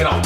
Genau.